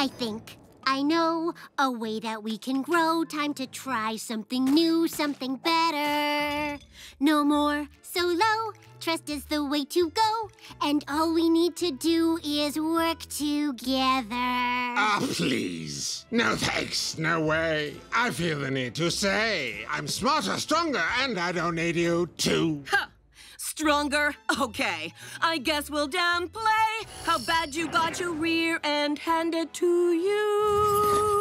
I think I know a way that we can grow. Time to try something new, something better. No more so low. Trust is the way to go. And all we need to do is work together. Ah, please. No thanks, no way. I feel the need to say I'm smarter, stronger, and I don't need you to. Stronger? Okay. I guess we'll downplay how bad you got your rear end handed to you.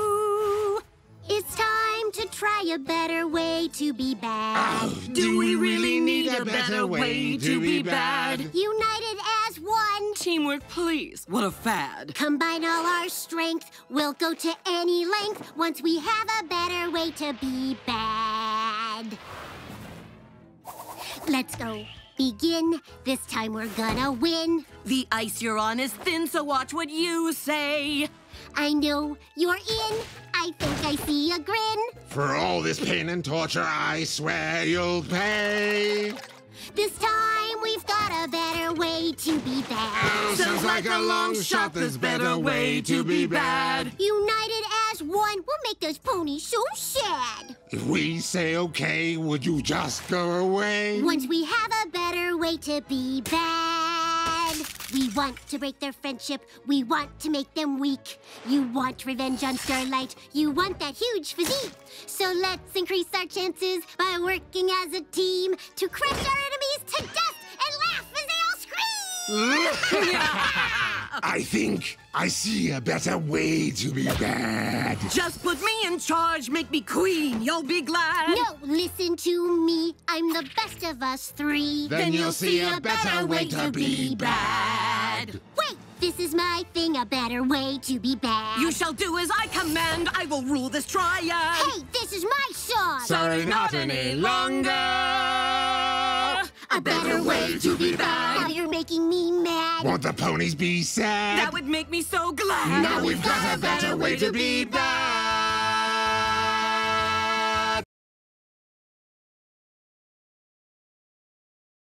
It's time to try a better way to be bad. Oh, do we really need a better way to be bad? United as one. Teamwork, please. What a fad. Combine all our strength. We'll go to any length once we have a better way to be bad. Let's go. Begin. This time we're gonna win. The ice you're on is thin, so watch what you say. I know you're in. I think I see a grin. For all this pain and torture, I swear you'll pay. This time we've got a better way to be bad. Oh, sounds like a long shot. There's better way to be bad. United as one, we'll make those ponies so sad. If we say okay, would you just go away? Once we have a better way to be bad. We want to break their friendship. We want to make them weak. You want revenge on Starlight. You want that huge physique. So let's increase our chances by working as a team to crush our enemies to dust and laugh as they all scream. I think I see a better way to be bad. Just put me in charge, make me queen. You'll be glad. No, listen to me. I'm the best of us three. Then you'll see a better way to be bad. Wait, this is my thing, a better way to be bad. You shall do as I command. I will rule this triad. Hey, this is my song. Sorry, not any longer. A better way to be bad. Won't the ponies be sad? That would make me so glad. Now we've got a better way to be bad.